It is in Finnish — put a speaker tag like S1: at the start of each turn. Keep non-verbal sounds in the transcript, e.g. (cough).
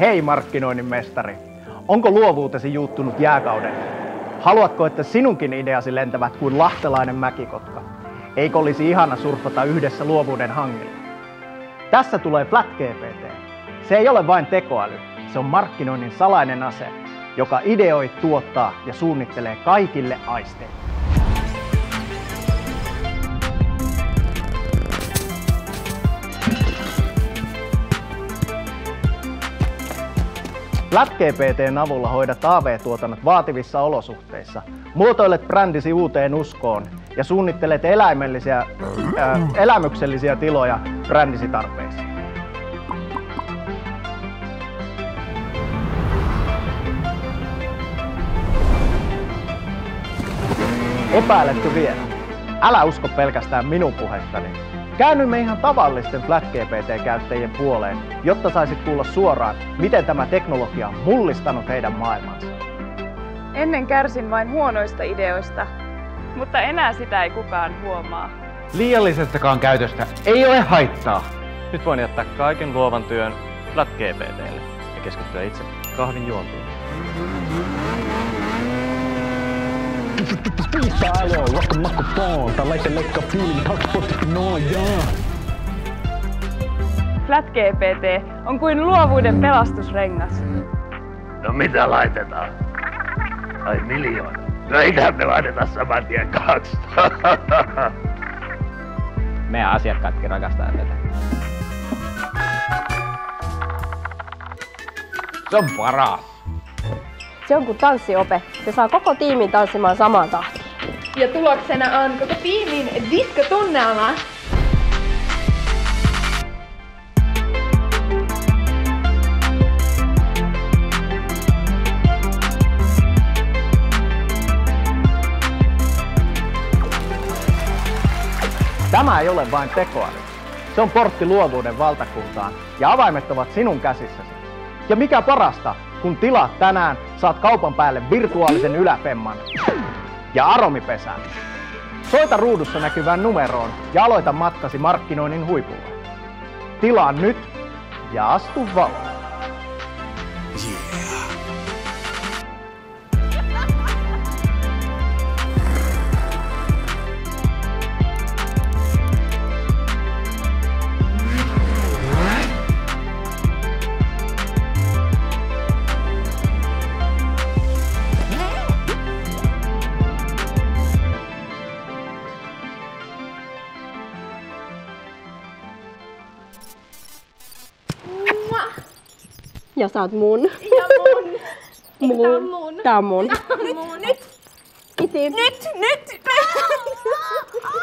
S1: Hei markkinoinnin mestari! Onko luovuutesi juuttunut jääkauden? Haluatko, että sinunkin ideasi lentävät kuin lahtelainen mäkikotka? Eikö olisi ihana surfata yhdessä luovuuden hangilla? Tässä tulee Flat GPT. Se ei ole vain tekoäly, se on markkinoinnin salainen ase, joka ideoi, tuottaa ja suunnittelee kaikille aisteille. FlatGPTn avulla hoidat AV-tuotannot vaativissa olosuhteissa, muotoilet brändisi uuteen uskoon ja suunnittelet eläimellisiä, äh, elämyksellisiä tiloja brändisi tarpeisiin. Epäiletkö vielä? Älä usko pelkästään minun puhettani. Käännymme ihan tavallisten FlatGPT-käyttäjien puoleen, jotta saisit kuulla suoraan, miten tämä teknologia on mullistanut heidän maailmansa.
S2: Ennen kärsin vain huonoista ideoista, mutta enää sitä ei kukaan huomaa.
S3: Liiallisestakaan käytöstä ei ole haittaa. Nyt voin jättää kaiken luovan työn FlatGPTlle ja keskittyä itse kahvin juontiin.
S4: Nojaa.
S2: FlatGPT on kuin luovuuden pelastusrengas.
S5: No mitä laitetaan? Ai miljoona. No eiköhän me laiteta saman tien kaksi.
S3: Meidän asiakkaatkin rakastaa tätä. Se on paras.
S6: Se on kuin tanssiope. Se saa koko tiimin tanssimaan samaan tahtiin.
S7: Ja tuloksena on koko tiimin diskotunnelma.
S1: Tämä ei ole vain tekoäly. Se on portti luovuuden valtakuntaan ja avaimet ovat sinun käsissäsi. Ja mikä parasta, kun tilaat tänään, saat kaupan päälle virtuaalisen yläpemman ja aromipesän. Soita ruudussa näkyvään numeroon ja aloita matkasi markkinoinnin huipulle. Tilaa nyt ja astu valoon.
S6: Jeg sagde måne.
S7: Ja, måne. (laughs)
S6: Måne. Der er
S7: måne. Nyt.
S6: I det.
S7: Nyt. Nyt. (laughs)